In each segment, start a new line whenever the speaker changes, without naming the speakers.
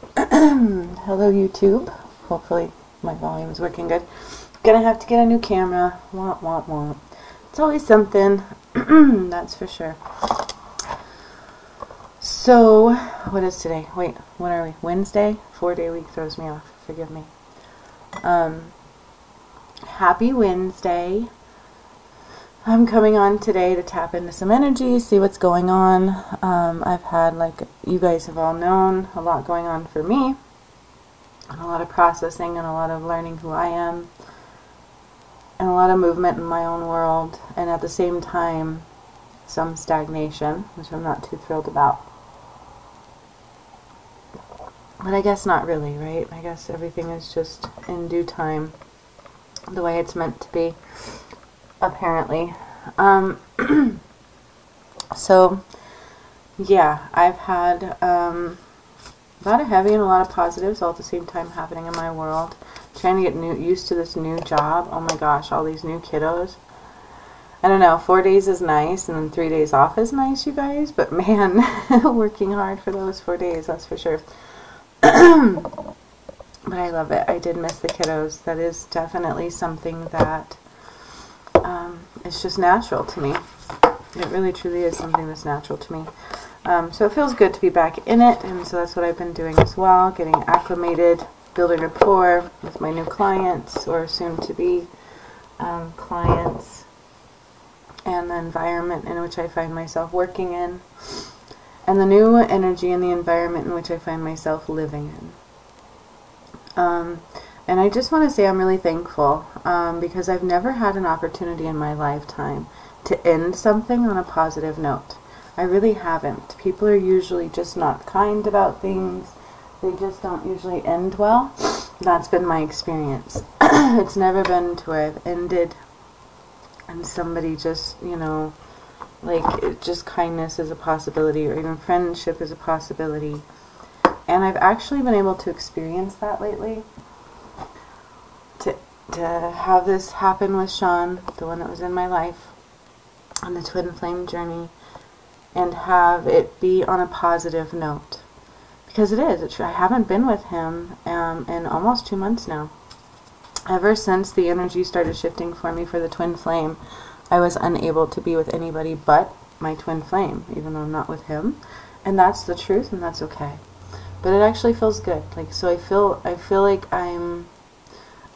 Hello YouTube. Hopefully my volume is working good. Gonna have to get a new camera. Want, want, want. It's always something. That's for sure. So, what is today? Wait, what are we? Wednesday? Four day week throws me off. Forgive me. Um, happy Wednesday. I'm coming on today to tap into some energy, see what's going on. Um, I've had, like you guys have all known, a lot going on for me. And a lot of processing and a lot of learning who I am. And a lot of movement in my own world. And at the same time, some stagnation, which I'm not too thrilled about. But I guess not really, right? I guess everything is just in due time, the way it's meant to be apparently. Um, so, yeah, I've had um, a lot of heavy and a lot of positives all at the same time happening in my world. Trying to get new, used to this new job. Oh my gosh, all these new kiddos. I don't know, four days is nice and then three days off is nice, you guys. But man, working hard for those four days, that's for sure. but I love it. I did miss the kiddos. That is definitely something that it's just natural to me. It really truly is something that's natural to me. Um, so it feels good to be back in it, and so that's what I've been doing as well, getting acclimated, building rapport with my new clients, or soon-to-be um, clients, and the environment in which I find myself working in, and the new energy and the environment in which I find myself living in. Um, and I just want to say I'm really thankful um, because I've never had an opportunity in my lifetime to end something on a positive note. I really haven't. People are usually just not kind about things. They just don't usually end well. That's been my experience. it's never been to where I've ended and somebody just, you know, like it, just kindness is a possibility or even friendship is a possibility. And I've actually been able to experience that lately to, have this happen with Sean, the one that was in my life, on the twin flame journey, and have it be on a positive note. Because it is. It's, I haven't been with him um, in almost two months now. Ever since the energy started shifting for me for the twin flame, I was unable to be with anybody but my twin flame, even though I'm not with him. And that's the truth, and that's okay. But it actually feels good. Like so, I feel I feel like I'm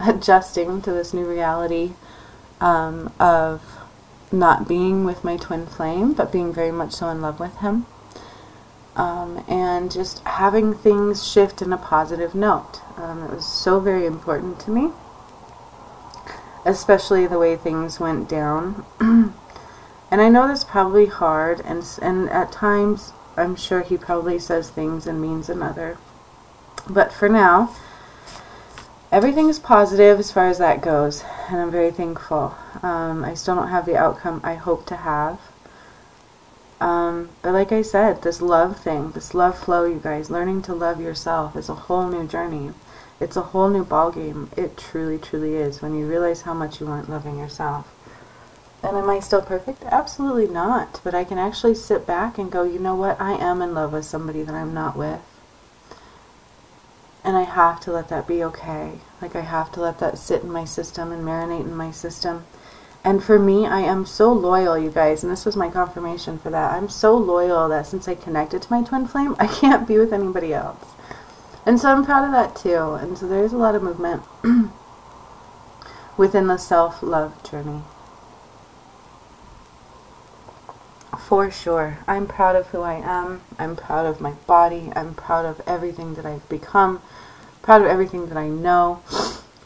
adjusting to this new reality um, of not being with my twin flame, but being very much so in love with him. Um, and just having things shift in a positive note. Um, it was so very important to me, especially the way things went down. and I know that's probably hard, and, and at times I'm sure he probably says things and means another. But for now, everything is positive as far as that goes, and I'm very thankful. Um, I still don't have the outcome I hope to have. Um, but like I said, this love thing, this love flow, you guys, learning to love yourself is a whole new journey. It's a whole new ballgame. It truly, truly is when you realize how much you aren't loving yourself. And am I still perfect? Absolutely not. But I can actually sit back and go, you know what? I am in love with somebody that I'm not with. And I have to let that be okay. Like I have to let that sit in my system and marinate in my system. And for me, I am so loyal, you guys, and this was my confirmation for that. I'm so loyal that since I connected to my twin flame, I can't be with anybody else. And so I'm proud of that too. And so there's a lot of movement within the self-love journey. For sure. I'm proud of who I am. I'm proud of my body. I'm proud of everything that I've become. Proud of everything that I know.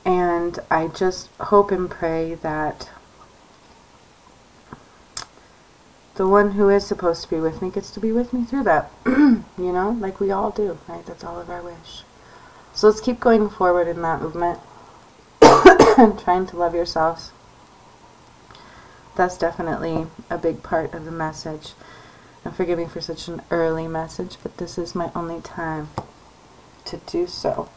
And I just hope and pray that the one who is supposed to be with me gets to be with me through that. you know, like we all do, right? That's all of our wish. So let's keep going forward in that movement and trying to love yourselves that's definitely a big part of the message. And forgive me for such an early message, but this is my only time to do so.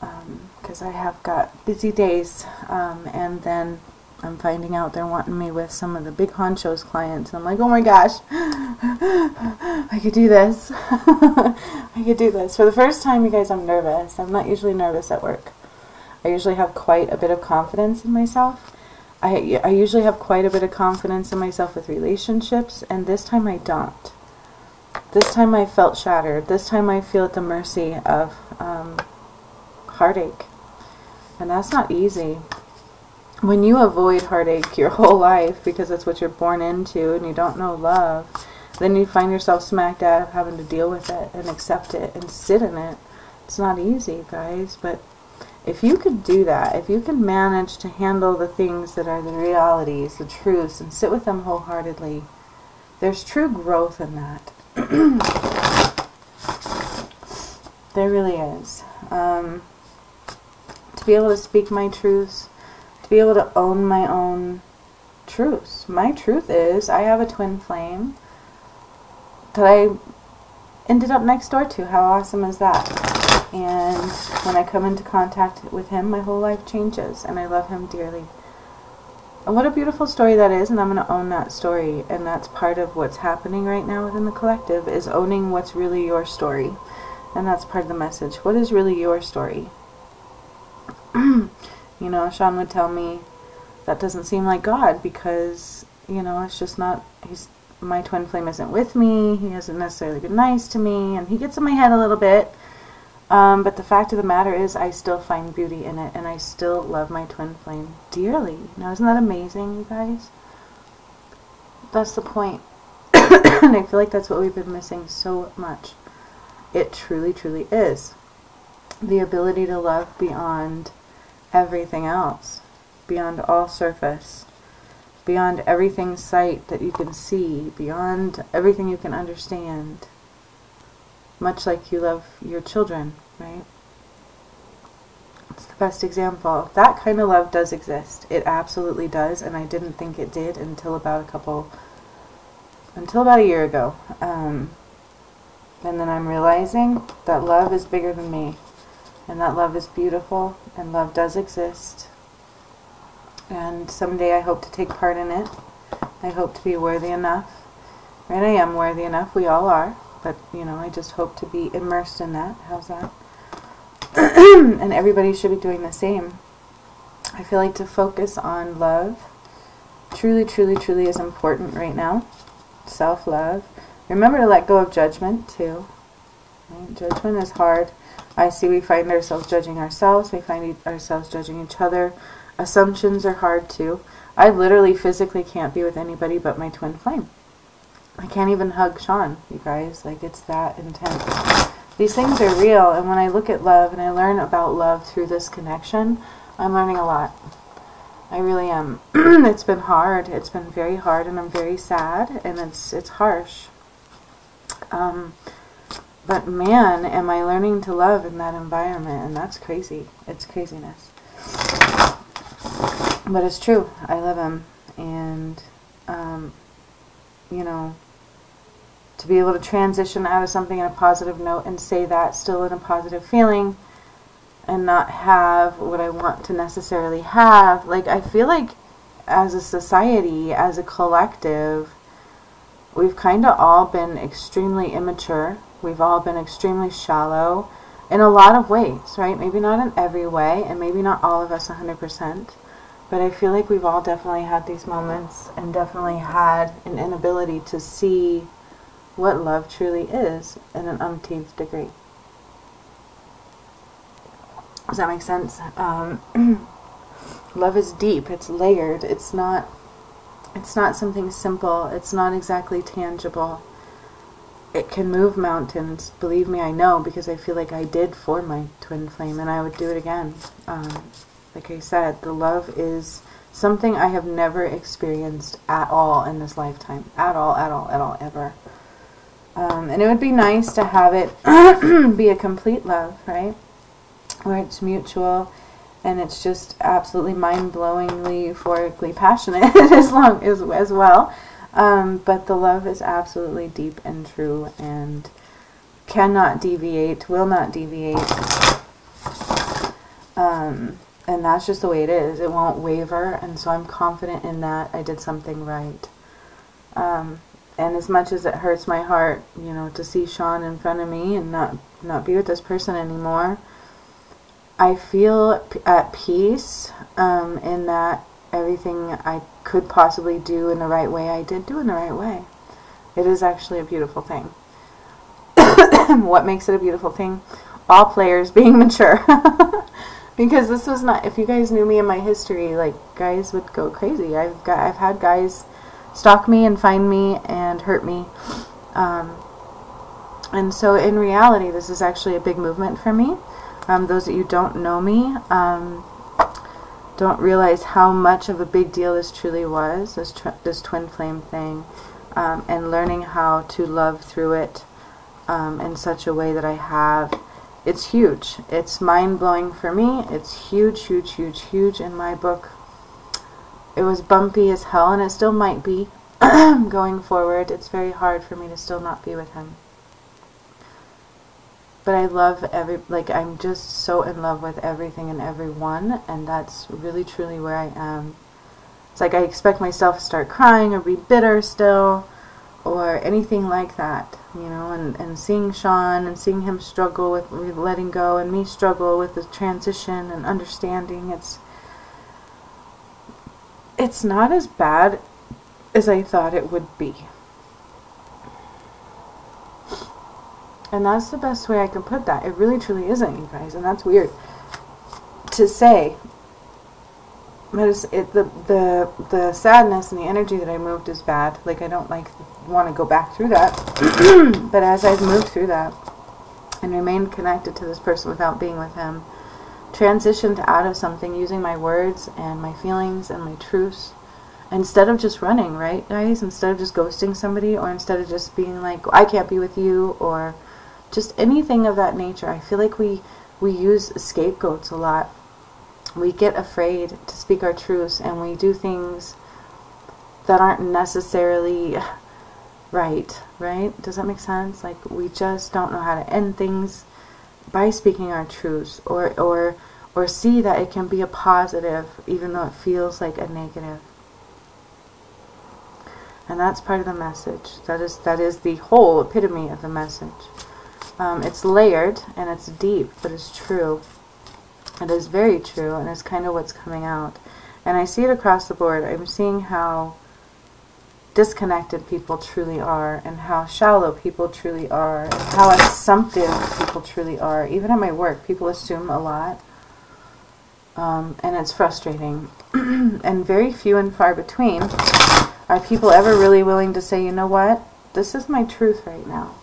Because um, I have got busy days, um, and then I'm finding out they're wanting me with some of the big honchos clients. I'm like, oh my gosh, I could do this. I could do this. For the first time, you guys, I'm nervous. I'm not usually nervous at work. I usually have quite a bit of confidence in myself. I, I usually have quite a bit of confidence in myself with relationships, and this time I don't. This time I felt shattered. This time I feel at the mercy of um, heartache. And that's not easy when you avoid heartache your whole life because that's what you're born into and you don't know love, then you find yourself smack dab having to deal with it and accept it and sit in it. It's not easy, guys, but if you could do that, if you can manage to handle the things that are the realities, the truths, and sit with them wholeheartedly, there's true growth in that. there really is. Um, to be able to speak my truths, to be able to own my own truths. My truth is I have a twin flame that I ended up next door to. How awesome is that? And when I come into contact with him, my whole life changes, and I love him dearly. And what a beautiful story that is, and I'm going to own that story. And that's part of what's happening right now within the collective, is owning what's really your story. And that's part of the message. What is really your story? You know, Sean would tell me that doesn't seem like God because, you know, it's just not, he's, my twin flame isn't with me, he hasn't necessarily been nice to me, and he gets in my head a little bit. Um, but the fact of the matter is, I still find beauty in it, and I still love my twin flame dearly. Now, isn't that amazing, you guys? That's the point. and I feel like that's what we've been missing so much. It truly, truly is. The ability to love beyond everything else, beyond all surface, beyond everything sight that you can see, beyond everything you can understand. Much like you love your children, right? It's the best example. That kind of love does exist. It absolutely does, and I didn't think it did until about a couple, until about a year ago. Um, and then I'm realizing that love is bigger than me and that love is beautiful and love does exist and someday I hope to take part in it I hope to be worthy enough and I am worthy enough we all are but you know I just hope to be immersed in that how's that and everybody should be doing the same I feel like to focus on love truly truly truly is important right now self-love remember to let go of judgment too right? judgment is hard I see we find ourselves judging ourselves, we find ourselves judging each other. Assumptions are hard too. I literally physically can't be with anybody but my twin flame. I can't even hug Sean, you guys. Like, it's that intense. These things are real, and when I look at love and I learn about love through this connection, I'm learning a lot. I really am. it's been hard. It's been very hard, and I'm very sad, and it's it's harsh. Um, but man, am I learning to love in that environment, and that's crazy. It's craziness. But it's true. I love him, and um, you know, to be able to transition out of something in a positive note and say that still in a positive feeling, and not have what I want to necessarily have. Like I feel like, as a society, as a collective, we've kind of all been extremely immature We've all been extremely shallow in a lot of ways, right? Maybe not in every way, and maybe not all of us 100%, but I feel like we've all definitely had these moments and definitely had an inability to see what love truly is in an umpteenth degree. Does that make sense? Um, love is deep. It's layered. It's not. It's not something simple. It's not exactly tangible it can move mountains. Believe me, I know because I feel like I did for my twin flame and I would do it again. Um, like I said, the love is something I have never experienced at all in this lifetime. At all, at all, at all, ever. Um, and it would be nice to have it be a complete love, right? Where it's mutual and it's just absolutely mind-blowingly, euphorically passionate as long as, as well. Um, but the love is absolutely deep and true and cannot deviate, will not deviate. Um, and that's just the way it is. It won't waver, and so I'm confident in that I did something right. Um, and as much as it hurts my heart, you know, to see Sean in front of me and not not be with this person anymore, I feel at peace um, in that everything I could possibly do in the right way, I did do in the right way. It is actually a beautiful thing. what makes it a beautiful thing? All players being mature. because this was not if you guys knew me in my history like guys would go crazy i've got i've had guys stalk me and find me and hurt me um, and so in reality this is actually a big movement for me um, those that you don't know me um, don't realize how much of a big deal this truly was this this twin flame thing um, and learning how to love through it um, in such a way that I have it's huge. It's mind blowing for me. It's huge, huge, huge, huge in my book. It was bumpy as hell, and it still might be going forward. It's very hard for me to still not be with him. But I love every, like, I'm just so in love with everything and everyone, and that's really truly where I am. It's like I expect myself to start crying or be bitter still or anything like that, you know, and, and seeing Sean and seeing him struggle with letting go and me struggle with the transition and understanding, it's it's not as bad as I thought it would be. And that's the best way I can put that. It really truly isn't, you guys, and that's weird to say but it's, it, the the the sadness and the energy that I moved is bad. Like I don't like want to go back through that. but as I've moved through that and remained connected to this person without being with him, transitioned out of something using my words and my feelings and my truths instead of just running, right, guys? Instead of just ghosting somebody or instead of just being like, I can't be with you or just anything of that nature. I feel like we we use scapegoats a lot we get afraid to speak our truths and we do things that aren't necessarily right, right? Does that make sense? Like we just don't know how to end things by speaking our truths or or or see that it can be a positive even though it feels like a negative. And that's part of the message. That is that is the whole epitome of the message. Um, it's layered and it's deep, but it's true. It is very true, and it's kind of what's coming out. And I see it across the board. I'm seeing how disconnected people truly are, and how shallow people truly are, how assumptive people truly are. Even at my work, people assume a lot, um, and it's frustrating. and very few and far between are people ever really willing to say, you know what, this is my truth right now.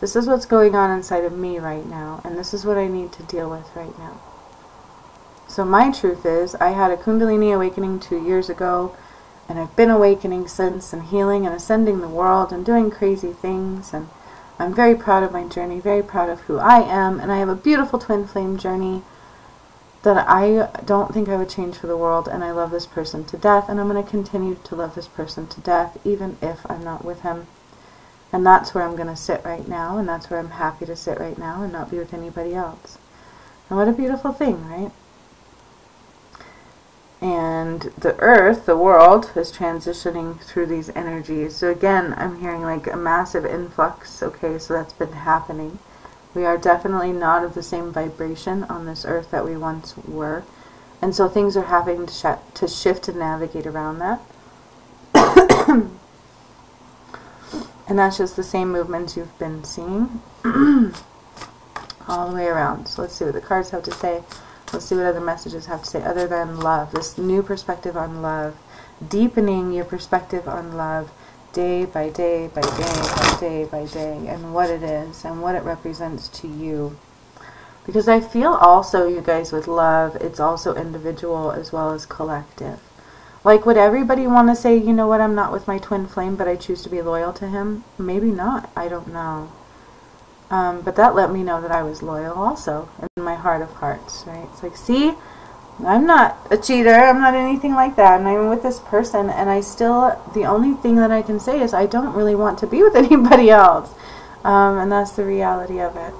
This is what's going on inside of me right now, and this is what I need to deal with right now. So my truth is, I had a Kundalini awakening two years ago, and I've been awakening since and healing and ascending the world and doing crazy things. And I'm very proud of my journey, very proud of who I am, and I have a beautiful twin flame journey that I don't think I would change for the world, and I love this person to death, and I'm going to continue to love this person to death, even if I'm not with him. And that's where I'm going to sit right now, and that's where I'm happy to sit right now and not be with anybody else. And what a beautiful thing, right? And the earth, the world, is transitioning through these energies. So again, I'm hearing like a massive influx. Okay, so that's been happening. We are definitely not of the same vibration on this earth that we once were. And so things are having to, sh to shift and navigate around that. and that's just the same movements you've been seeing all the way around. So let's see what the cards have to say. Let's see what other messages have to say other than love. This new perspective on love. Deepening your perspective on love day by day by day by day by day and what it is and what it represents to you. Because I feel also, you guys, with love, it's also individual as well as collective. Like, would everybody want to say, you know what, I'm not with my twin flame, but I choose to be loyal to him? Maybe not. I don't know. Um, but that let me know that I was loyal also in my heart of hearts, right? It's like, see, I'm not a cheater. I'm not anything like that. And I'm with this person, and I still, the only thing that I can say is I don't really want to be with anybody else. Um, and that's the reality of it.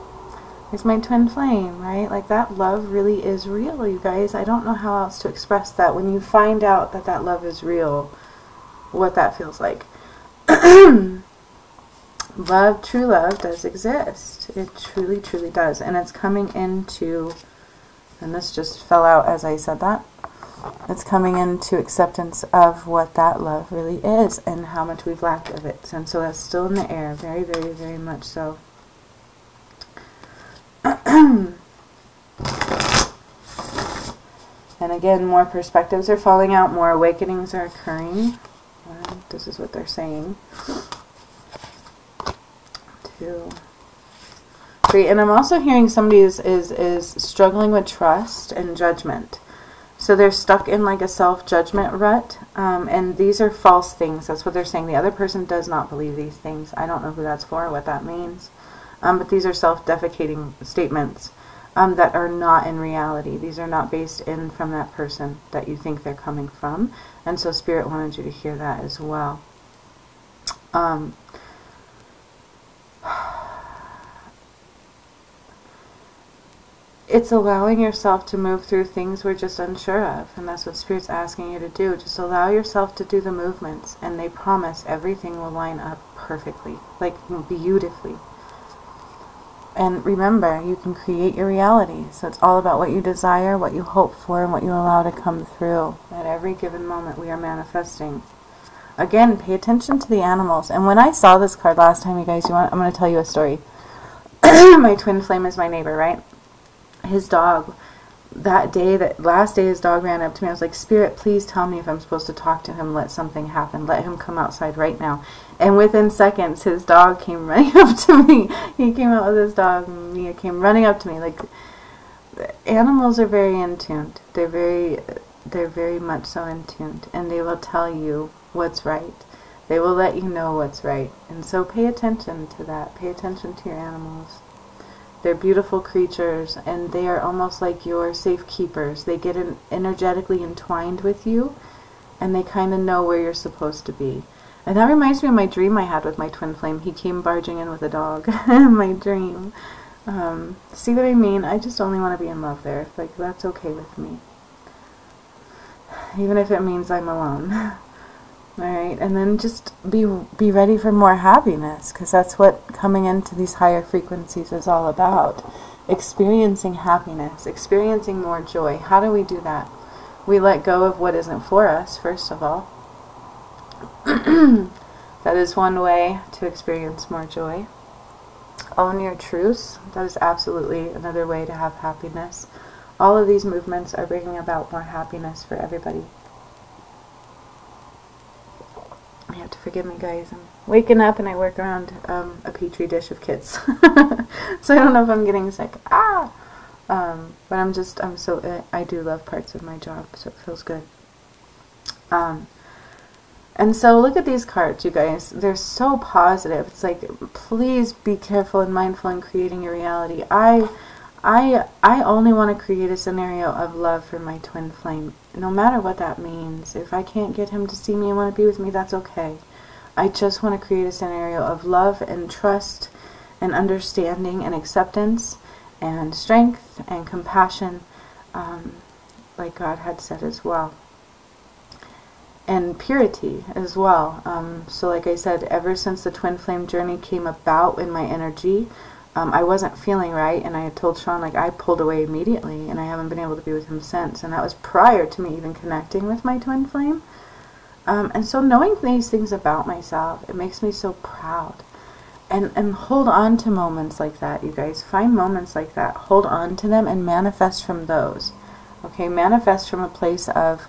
it. is my twin flame, right? Like that love really is real, you guys. I don't know how else to express that. When you find out that that love is real, what that feels like. love, true love does exist. It truly, truly does. And it's coming into, and this just fell out as I said that. It's coming into acceptance of what that love really is and how much we've lacked of it. And so that's still in the air, very, very, very much so. and again, more perspectives are falling out, more awakenings are occurring. This is what they're saying. Two, three, and I'm also hearing somebody is, is, is struggling with trust and judgment. So they're stuck in like a self-judgment rut, um, and these are false things. That's what they're saying. The other person does not believe these things. I don't know who that's for, what that means. Um, but these are self-defecating statements um, that are not in reality. These are not based in from that person that you think they're coming from. And so Spirit wanted you to hear that as well. Um, it's allowing yourself to move through things we're just unsure of. And that's what Spirit's asking you to do. Just allow yourself to do the movements. And they promise everything will line up perfectly, like beautifully. And remember, you can create your reality. So it's all about what you desire, what you hope for, and what you allow to come through. At every given moment, we are manifesting. Again, pay attention to the animals. And when I saw this card last time, you guys, you want, I'm going to tell you a story. my twin flame is my neighbor, right? His dog that day, that last day his dog ran up to me, I was like, Spirit, please tell me if I'm supposed to talk to him, let something happen, let him come outside right now. And within seconds, his dog came running up to me. He came out with his dog, and Mia came running up to me. Like, animals are very in tuned. They're very, they're very much so in tuned, and they will tell you what's right. They will let you know what's right. And so pay attention to that. Pay attention to your animals. They're beautiful creatures, and they are almost like your safekeepers. They get in, energetically entwined with you, and they kind of know where you're supposed to be. And that reminds me of my dream I had with my twin flame. He came barging in with a dog in my dream. Um, see what I mean? I just only want to be in love there. Like, that's okay with me. Even if it means I'm alone. All right, and then just be be ready for more happiness because that's what coming into these higher frequencies is all about. Experiencing happiness, experiencing more joy. How do we do that? We let go of what isn't for us, first of all. that is one way to experience more joy. Own your truths. That is absolutely another way to have happiness. All of these movements are bringing about more happiness for everybody. You have to forgive me, guys. I'm waking up and I work around um, a petri dish of kids, so I don't know if I'm getting sick. Ah, um, but I'm just I'm so I do love parts of my job, so it feels good. Um, and so look at these cards, you guys. They're so positive. It's like, please be careful and mindful in creating your reality. I I I only want to create a scenario of love for my twin flame, no matter what that means. If I can't get him to see me and want to be with me, that's okay. I just want to create a scenario of love and trust and understanding and acceptance and strength and compassion, um, like God had said as well. And purity as well. Um, so, like I said, ever since the twin flame journey came about in my energy, um, I wasn't feeling right, and I had told Sean, like, I pulled away immediately, and I haven't been able to be with him since. And that was prior to me even connecting with my twin flame. Um, and so knowing these things about myself, it makes me so proud. And, and hold on to moments like that, you guys. Find moments like that. Hold on to them and manifest from those. Okay, manifest from a place of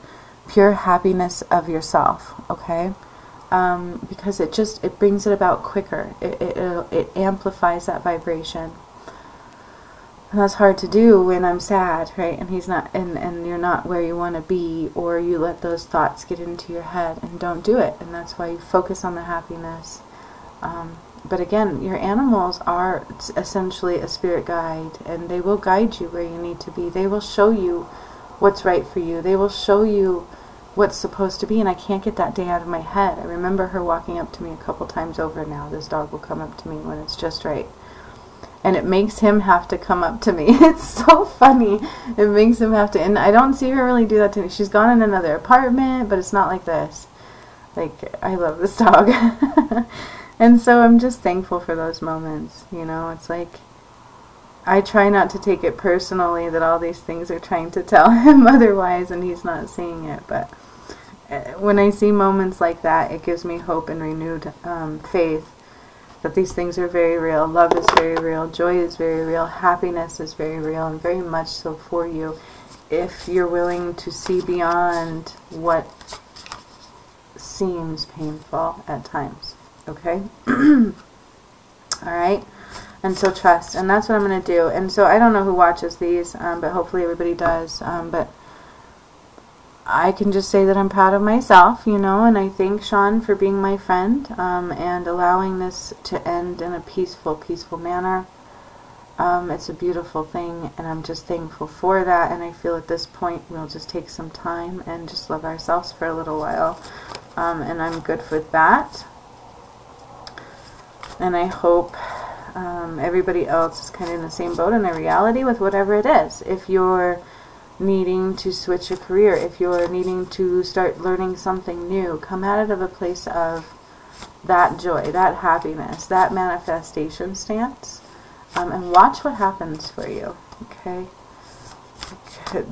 pure happiness of yourself. Okay? Um, because it just it brings it about quicker. It, it, it amplifies that vibration. And that's hard to do when I'm sad, right? And he's not, and, and you're not where you want to be, or you let those thoughts get into your head and don't do it. And that's why you focus on the happiness. Um, but again, your animals are essentially a spirit guide, and they will guide you where you need to be. They will show you what's right for you. They will show you what's supposed to be, and I can't get that day out of my head. I remember her walking up to me a couple times over now. This dog will come up to me when it's just right. and it makes him have to come up to me. It's so funny. It makes him have to, and I don't see her really do that to me. She's gone in another apartment, but it's not like this. Like, I love this dog. and so I'm just thankful for those moments. You know, it's like, I try not to take it personally that all these things are trying to tell him otherwise, and he's not seeing it, but when I see moments like that, it gives me hope and renewed um, faith that these things are very real. Love is very real. Joy is very real. Happiness is very real and very much so for you if you're willing to see beyond what seems painful at times. Okay? All right? And so trust. And that's what I'm going to do. And so I don't know who watches these, um, but hopefully everybody does. Um, but I can just say that I'm proud of myself, you know, and I thank Sean for being my friend um, and allowing this to end in a peaceful, peaceful manner. Um, it's a beautiful thing, and I'm just thankful for that. And I feel at this point we'll just take some time and just love ourselves for a little while. Um, and I'm good with that. And I hope um, everybody else is kind of in the same boat in their reality with whatever it is. If you're needing to switch a career, if you're needing to start learning something new, come at it of a place of that joy, that happiness, that manifestation stance, um, and watch what happens for you. Okay.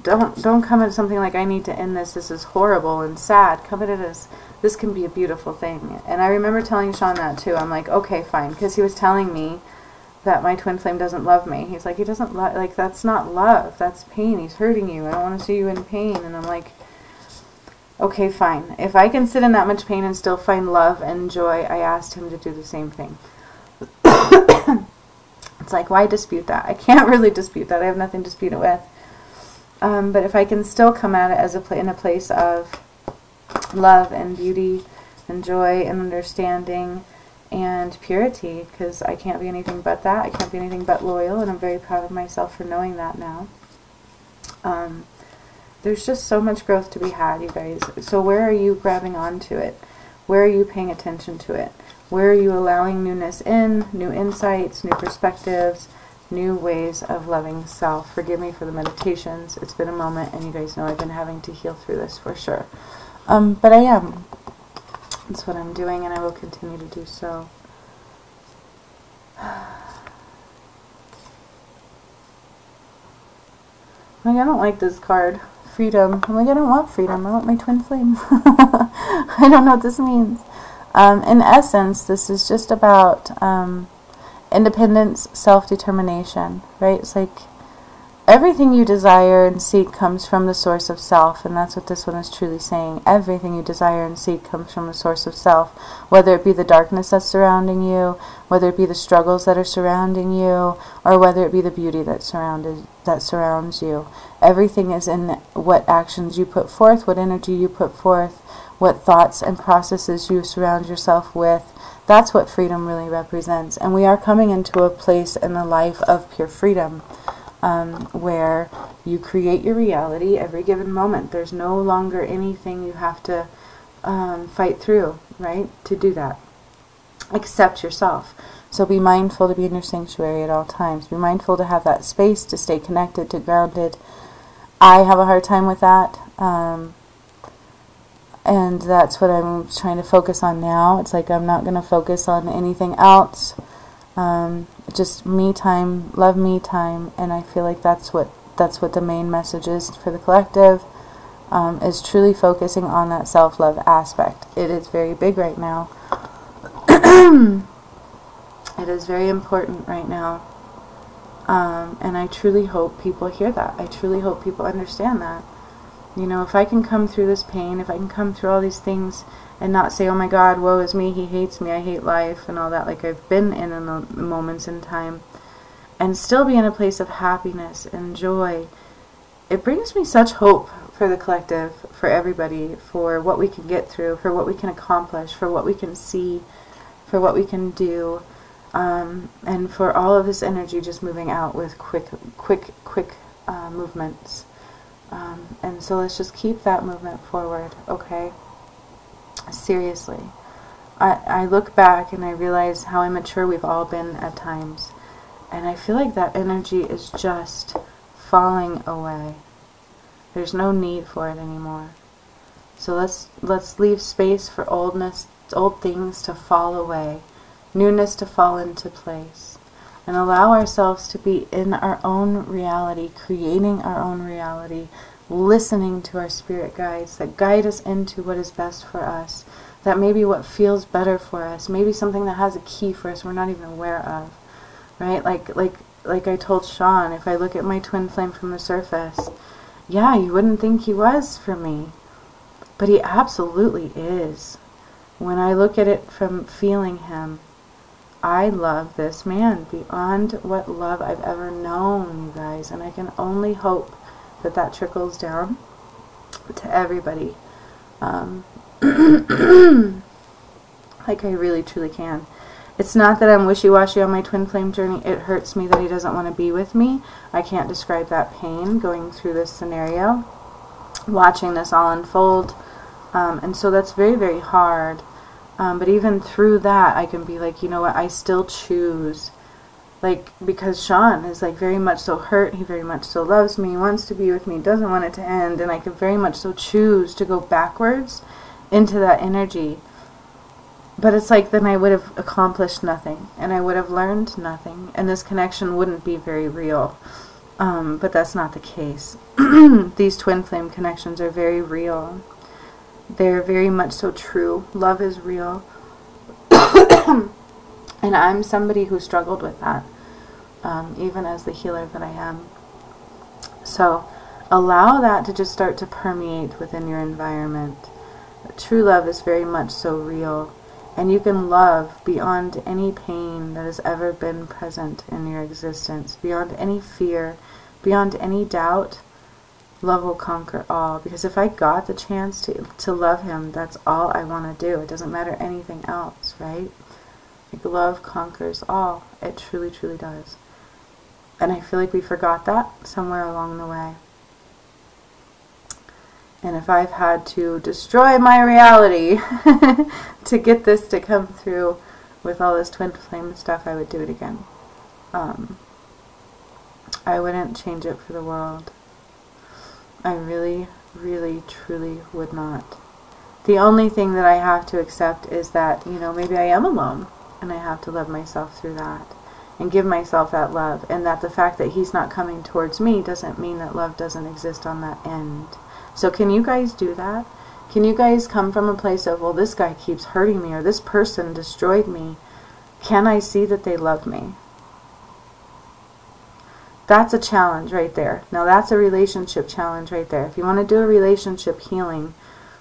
Don't don't come at something like I need to end this. This is horrible and sad. Come at it as this can be a beautiful thing. And I remember telling Sean that too. I'm like, okay, fine, because he was telling me that my twin flame doesn't love me. He's like, he doesn't love, like, that's not love. That's pain. He's hurting you. I don't want to see you in pain. And I'm like, okay, fine. If I can sit in that much pain and still find love and joy, I asked him to do the same thing. it's like, why dispute that? I can't really dispute that. I have nothing to dispute it with. Um, but if I can still come at it as a in a place of love and beauty and joy and understanding and purity because I can't be anything but that. I can't be anything but loyal, and I'm very proud of myself for knowing that now. Um, there's just so much growth to be had, you guys. So where are you grabbing onto it? Where are you paying attention to it? Where are you allowing newness in, new insights, new perspectives, new ways of loving self? Forgive me for the meditations. It's been a moment, and you guys know I've been having to heal through this for sure. Um, but I am. That's what I'm doing, and I will continue to do so. Like, I don't like this card. Freedom. I'm like, I don't want freedom. I want my twin flame. I don't know what this means. Um, in essence, this is just about um, independence, self-determination, right? It's like everything you desire and seek comes from the source of self, and that's what this one is truly saying. Everything you desire and seek comes from the source of self, whether it be the darkness that's surrounding you, whether it be the struggles that are surrounding you, or whether it be the beauty that surrounded that surrounds you. Everything is in what actions you put forth, what energy you put forth, what thoughts and processes you surround yourself with. That's what freedom really represents. And we are coming into a place in the life of pure freedom um, where you create your reality every given moment. There's no longer anything you have to um, fight through, right, to do that. Accept yourself. So be mindful to be in your sanctuary at all times. Be mindful to have that space to stay connected, to grounded. I have a hard time with that. Um, and that's what I'm trying to focus on now. It's like I'm not going to focus on anything else. Um, just me time, love me time, and I feel like that's what that's what the main message is for the collective. Um, is truly focusing on that self-love aspect. It is very big right now. it is very important right now. Um, and I truly hope people hear that. I truly hope people understand that. You know, if I can come through this pain, if I can come through all these things and not say, oh my God, woe is me, he hates me, I hate life, and all that, like I've been in in the moments in time, and still be in a place of happiness and joy, it brings me such hope for the collective, for everybody, for what we can get through, for what we can accomplish, for what we can see, for what we can do, um, and for all of this energy just moving out with quick, quick, quick uh, movements. Um, and so let's just keep that movement forward, okay? Seriously. I, I look back and I realize how immature we've all been at times. And I feel like that energy is just falling away. There's no need for it anymore. So let's let's leave space for oldness, old things to fall away, newness to fall into place, and allow ourselves to be in our own reality, creating our own reality, listening to our spirit guides that guide us into what is best for us, that maybe what feels better for us, maybe something that has a key for us we're not even aware of. Right? Like like like I told Sean, if I look at my twin flame from the surface, yeah, you wouldn't think he was for me. But he absolutely is. When I look at it from feeling him, I love this man beyond what love I've ever known, you guys. And I can only hope that that trickles down to everybody. Um, like I really truly can. It's not that I'm wishy-washy on my twin flame journey. It hurts me that he doesn't want to be with me. I can't describe that pain going through this scenario, watching this all unfold. Um, and so that's very, very hard. Um, but even through that, I can be like, you know what, I still choose. Like, because Sean is like very much so hurt. He very much so loves me, wants to be with me, doesn't want it to end. And I can very much so choose to go backwards into that energy but it's like then I would have accomplished nothing and I would have learned nothing and this connection wouldn't be very real. Um, but that's not the case. These twin flame connections are very real. They're very much so true. Love is real. and I'm somebody who struggled with that, um, even as the healer that I am. So allow that to just start to permeate within your environment. True love is very much so real and you can love beyond any pain that has ever been present in your existence, beyond any fear, beyond any doubt. Love will conquer all. Because if I got the chance to, to love him, that's all I want to do. It doesn't matter anything else, right? Like love conquers all. It truly, truly does. And I feel like we forgot that somewhere along the way. And if I've had to destroy my reality to get this to come through with all this twin flame stuff, I would do it again. Um, I wouldn't change it for the world. I really, really, truly would not. The only thing that I have to accept is that, you know, maybe I am alone and I have to love myself through that and give myself that love and that the fact that he's not coming towards me doesn't mean that love doesn't exist on that end. So can you guys do that? Can you guys come from a place of, well, this guy keeps hurting me or this person destroyed me. Can I see that they love me? That's a challenge right there. Now that's a relationship challenge right there. If you want to do a relationship healing,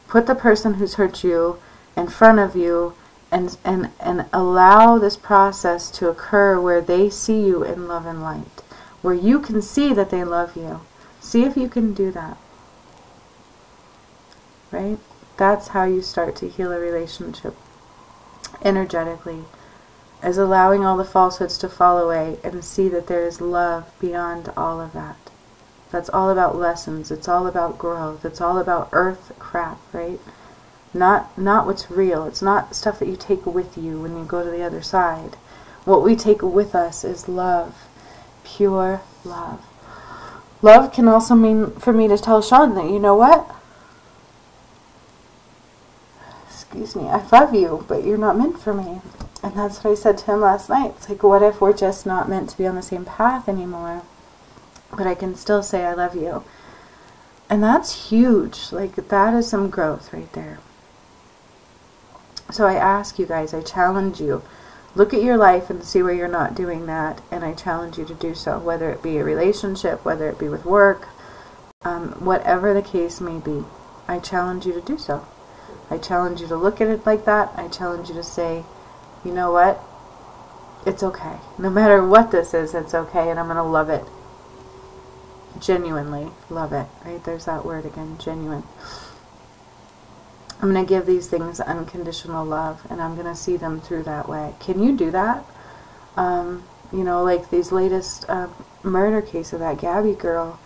put the person who's hurt you in front of you and, and, and allow this process to occur where they see you in love and light, where you can see that they love you. See if you can do that right? That's how you start to heal a relationship energetically, as allowing all the falsehoods to fall away and see that there is love beyond all of that. That's all about lessons. It's all about growth. It's all about earth crap, right? Not not what's real. It's not stuff that you take with you when you go to the other side. What we take with us is love. Pure love. Love can also mean for me to tell Sean that, you know what? excuse me, I love you, but you're not meant for me. And that's what I said to him last night. It's like, what if we're just not meant to be on the same path anymore? But I can still say I love you. And that's huge. Like, that is some growth right there. So I ask you guys, I challenge you, look at your life and see where you're not doing that. And I challenge you to do so, whether it be a relationship, whether it be with work, um, whatever the case may be. I challenge you to do so. I challenge you to look at it like that. I challenge you to say, you know what? It's okay. No matter what this is, it's okay, and I'm going to love it. Genuinely love it. Right? There's that word again, genuine. I'm going to give these things unconditional love, and I'm going to see them through that way. Can you do that? Um, you know, like these latest uh, murder case of that Gabby girl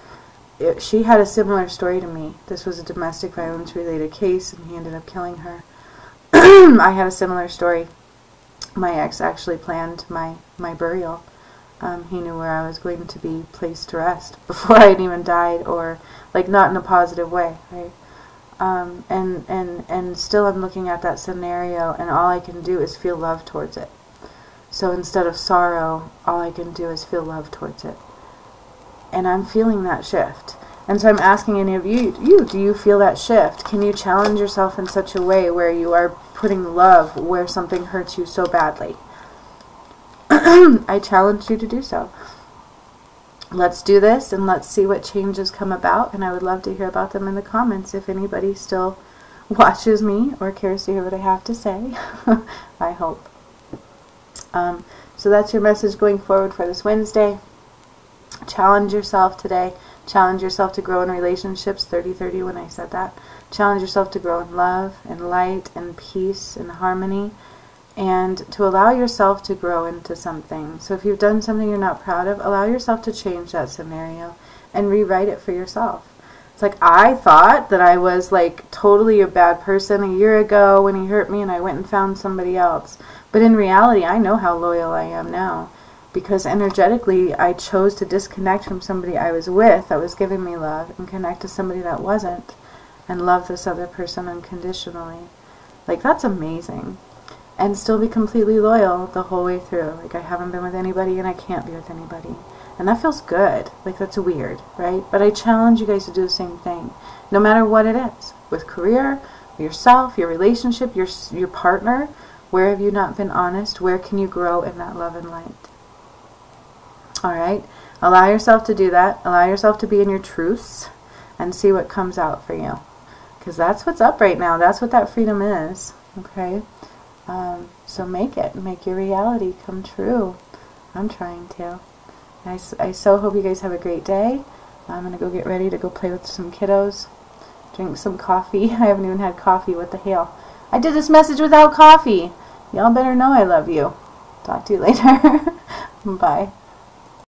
it, she had a similar story to me. This was a domestic violence related case, and he ended up killing her. I had a similar story. My ex actually planned my, my burial. Um, he knew where I was going to be placed to rest before I had even died, or like not in a positive way, right? Um, and and and still, I'm looking at that scenario, and all I can do is feel love towards it. So instead of sorrow, all I can do is feel love towards it. And I'm feeling that shift. And so I'm asking any of you, you, do you feel that shift? Can you challenge yourself in such a way where you are putting love where something hurts you so badly? I challenge you to do so. Let's do this and let's see what changes come about. And I would love to hear about them in the comments if anybody still watches me or cares to hear what I have to say. I hope. Um, so that's your message going forward for this Wednesday. Challenge yourself today. Challenge yourself to grow in relationships. 30-30 when I said that. Challenge yourself to grow in love and light and peace and harmony and to allow yourself to grow into something. So if you've done something you're not proud of, allow yourself to change that scenario and rewrite it for yourself. It's like I thought that I was like totally a bad person a year ago when he hurt me and I went and found somebody else. But in reality, I know how loyal I am now because energetically I chose to disconnect from somebody I was with that was giving me love and connect to somebody that wasn't and love this other person unconditionally. Like that's amazing. And still be completely loyal the whole way through. Like I haven't been with anybody and I can't be with anybody. And that feels good. Like that's weird, right? But I challenge you guys to do the same thing. No matter what it is. With career, yourself, your relationship, your your partner, where have you not been honest? Where can you grow in that love and light? All right? Allow yourself to do that. Allow yourself to be in your truths and see what comes out for you. Because that's what's up right now. That's what that freedom is. Okay? Um, so make it. Make your reality come true. I'm trying to. I, I so hope you guys have a great day. I'm going to go get ready to go play with some kiddos. Drink some coffee. I haven't even had coffee. What the hell? I did this message without coffee. Y'all better know I love you. Talk to you later. Bye.